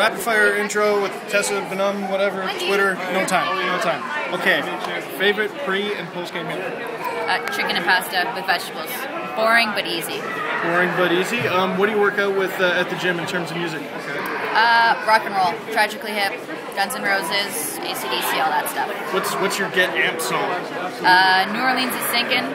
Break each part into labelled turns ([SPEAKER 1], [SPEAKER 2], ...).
[SPEAKER 1] Rapid fire intro with Tessa Bonhomme, whatever, Twitter, no time, no time. Okay, favorite pre and post game meal?
[SPEAKER 2] Uh, chicken and pasta with vegetables. Boring but easy.
[SPEAKER 1] Boring but easy. Um, what do you work out with uh, at the gym in terms of music?
[SPEAKER 2] Uh, rock and roll, Tragically Hip, Guns N' Roses, ACDC, all that stuff.
[SPEAKER 1] What's what's your get amp song?
[SPEAKER 2] Uh, New Orleans is Sinking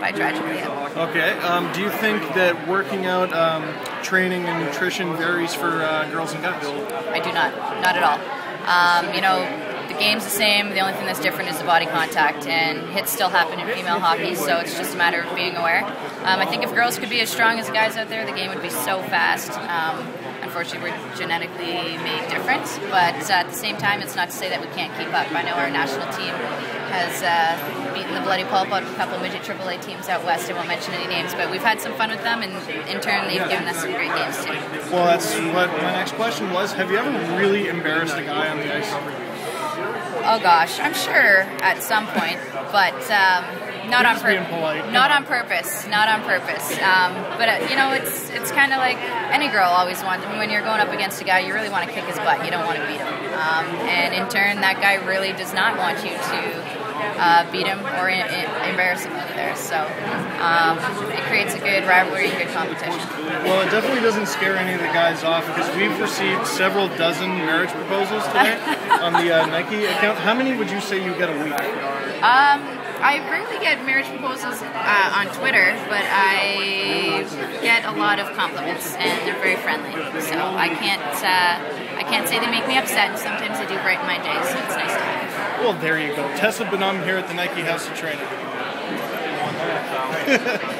[SPEAKER 2] by Tragically Hip.
[SPEAKER 1] Okay. Um, do you think that working out, um, training, and nutrition varies for uh, girls and guys?
[SPEAKER 2] I do not, not at all. Um, you know, the game's the same. The only thing that's different is the body contact, and hits still happen in female hockey, so it's just a matter of being aware. Um, I think if girls could be as strong as the guys out there, the game would be so fast. Um, unfortunately, we're genetically made different, but at the same time, it's not to say that we can't keep up. I know our national team has uh, beaten the bloody pulp out of a couple of midget AAA teams out west. I won't mention any names, but we've had some fun with them, and in turn, they've given us some great games too.
[SPEAKER 1] Well, that's what my next question was. Have you ever really embarrassed a guy on the ice?
[SPEAKER 2] Oh gosh, I'm sure at some point, but um, not on
[SPEAKER 1] purpose.
[SPEAKER 2] Not on purpose. Not on purpose. Um, but uh, you know, it's it's kind of like any girl always wants. When you're going up against a guy, you really want to kick his butt. You don't want to beat him. Um, and in turn, that guy really does not want you to uh, beat him or in, in, embarrass him either. So um, it creates a good rivalry and good competition.
[SPEAKER 1] Well, it definitely doesn't scare any of the guys off because we've received several dozen marriage proposals today on the uh, Nike account. How many would you say you get a week?
[SPEAKER 2] Um, I rarely get marriage proposals uh, on Twitter, but I get a lot of compliments, and they're very friendly. So I can't uh, I can't say they make me upset. And sometimes they do brighten my day, so it's nice to have.
[SPEAKER 1] Well, there you go. Tessa Bonhomme here at the Nike House of Training.